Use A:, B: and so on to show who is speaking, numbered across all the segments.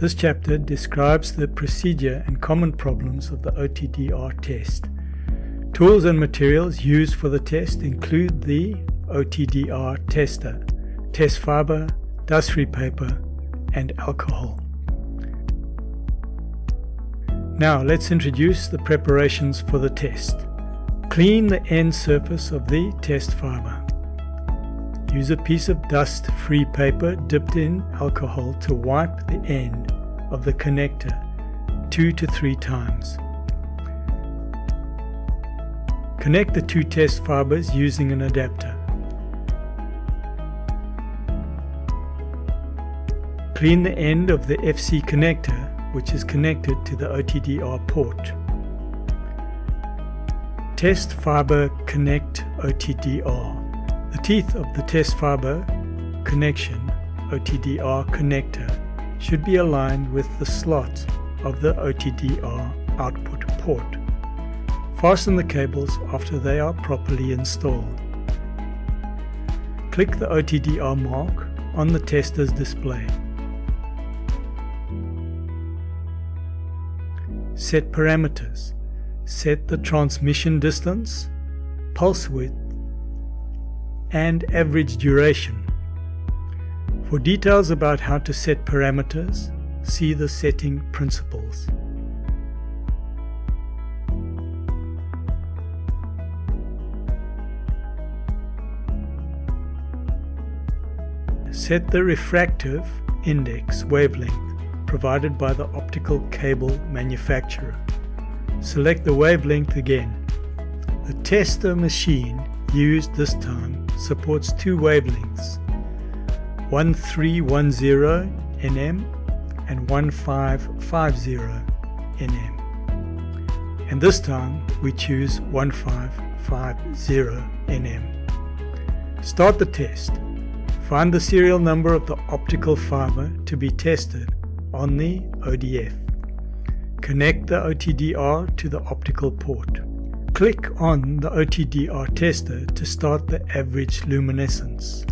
A: This chapter describes the procedure and common problems of the OTDR test. Tools and materials used for the test include the OTDR tester, test fiber, dust-free paper, and alcohol. Now let's introduce the preparations for the test. Clean the end surface of the test fiber. Use a piece of dust-free paper dipped in alcohol to wipe the end of the connector two to three times. Connect the two test fibers using an adapter. Clean the end of the FC connector which is connected to the OTDR port. Test Fiber Connect OTDR the teeth of the test fiber connection OTDR connector should be aligned with the slot of the OTDR output port. Fasten the cables after they are properly installed. Click the OTDR mark on the tester's display. Set parameters. Set the transmission distance, pulse width, and average duration. For details about how to set parameters, see the setting principles. Set the refractive index wavelength provided by the optical cable manufacturer. Select the wavelength again. The tester machine used this time supports two wavelengths 1310 nm and 1550 nm. And this time we choose 1550 nm. Start the test. Find the serial number of the optical fiber to be tested on the ODF. Connect the OTDR to the optical port. Click on the OTDR tester to start the average luminescence.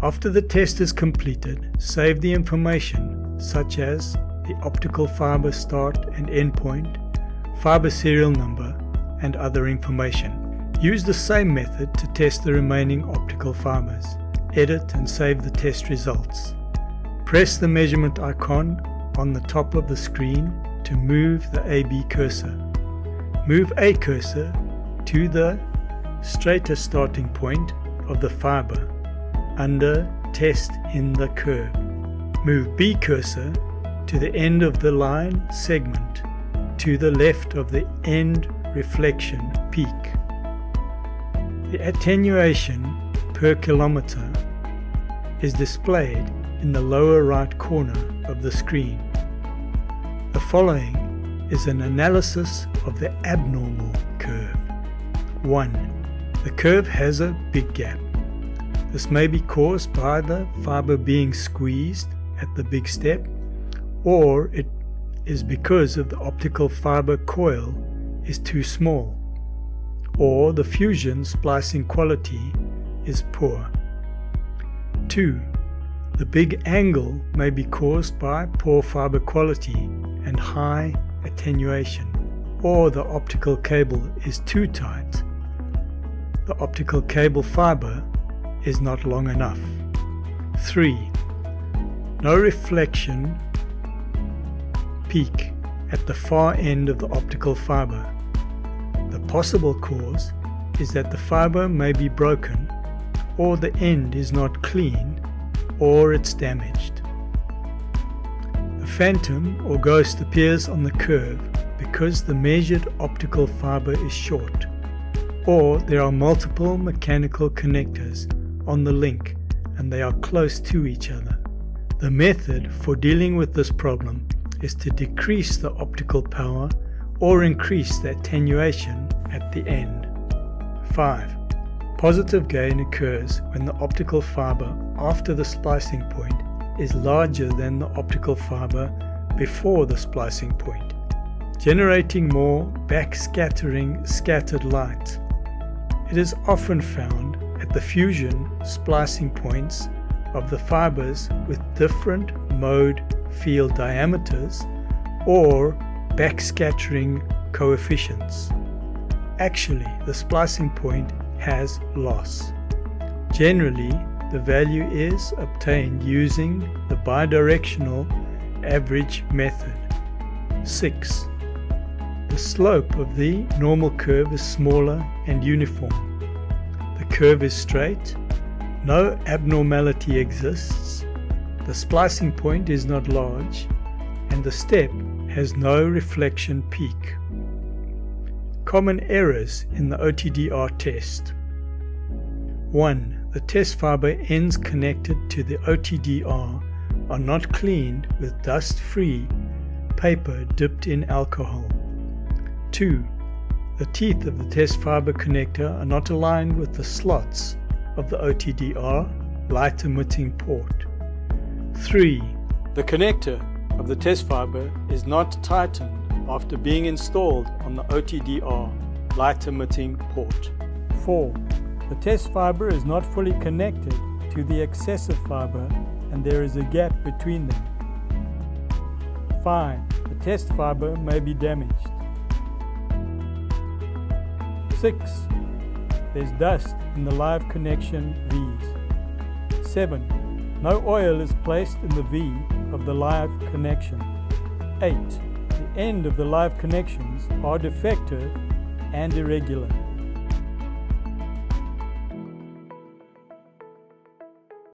A: After the test is completed, save the information such as the optical fiber start and endpoint, fiber serial number, and other information. Use the same method to test the remaining optical fibers. Edit and save the test results. Press the measurement icon on the top of the screen to move the AB cursor. Move A cursor to the straighter starting point of the fiber under Test in the curve. Move B cursor to the end of the line segment to the left of the end reflection peak. The attenuation per kilometer is displayed in the lower right corner of the screen. Following is an analysis of the abnormal curve. 1. The curve has a big gap. This may be caused by the fiber being squeezed at the big step, or it is because of the optical fiber coil is too small, or the fusion splicing quality is poor. 2. The big angle may be caused by poor fiber quality and high attenuation, or the optical cable is too tight. The optical cable fiber is not long enough. 3. No reflection peak at the far end of the optical fiber. The possible cause is that the fiber may be broken, or the end is not clean, or it's damaged phantom or ghost appears on the curve because the measured optical fiber is short, or there are multiple mechanical connectors on the link and they are close to each other. The method for dealing with this problem is to decrease the optical power or increase the attenuation at the end. 5. Positive gain occurs when the optical fiber after the splicing point is larger than the optical fiber before the splicing point, generating more backscattering scattered light. It is often found at the fusion splicing points of the fibers with different mode field diameters or backscattering coefficients. Actually, the splicing point has loss. Generally, the value is obtained using the bidirectional average method. 6. The slope of the normal curve is smaller and uniform. The curve is straight, no abnormality exists, the splicing point is not large, and the step has no reflection peak. Common errors in the OTDR test 1. The test fiber ends connected to the OTDR are not cleaned with dust-free paper dipped in alcohol. 2. The teeth of the test fiber connector are not aligned with the slots of the OTDR light emitting port. 3. The connector of the test fiber is not tightened after being installed on the OTDR light emitting port. 4. The test fiber is not fully connected to the accessor fiber and there is a gap between them. 5. The test fiber may be damaged. 6. There's dust in the live connection V's. 7. No oil is placed in the V of the live connection. 8. The end of the live connections are defective and irregular.